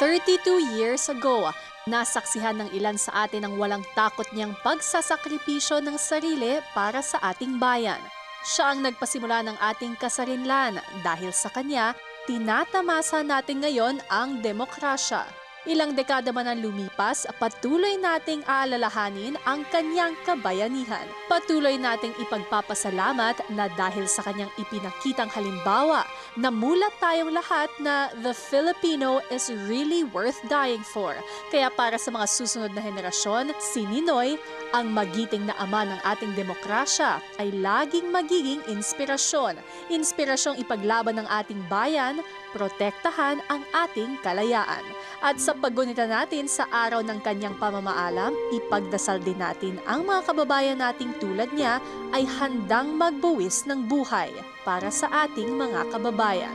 32 years ago, nasaksihan ng ilan sa atin ang walang takot niyang pagsasakripisyo ng sarili para sa ating bayan. Siya ang nagpasimula ng ating kasarinlan dahil sa kanya, tinatamasa natin ngayon ang demokrasya. Ilang dekada man ang lumipas, patuloy nating aalalahanin ang kanyang kabayanihan. Patuloy nating ipagpapasalamat na dahil sa kanyang ipinakitang halimbawa, namulat tayong lahat na the Filipino is really worth dying for. Kaya para sa mga susunod na henerasyon, si Ninoy, ang magiting na ama ng ating demokrasya, ay laging magiging inspirasyon. Inspirasyong ipaglaban ng ating bayan, protektahan ang ating kalayaan. At sa paggunita natin sa araw ng kanyang pamamaalam, ipagdasal din natin ang mga kababayan nating tulad niya ay handang magbuwis ng buhay para sa ating mga kababayan.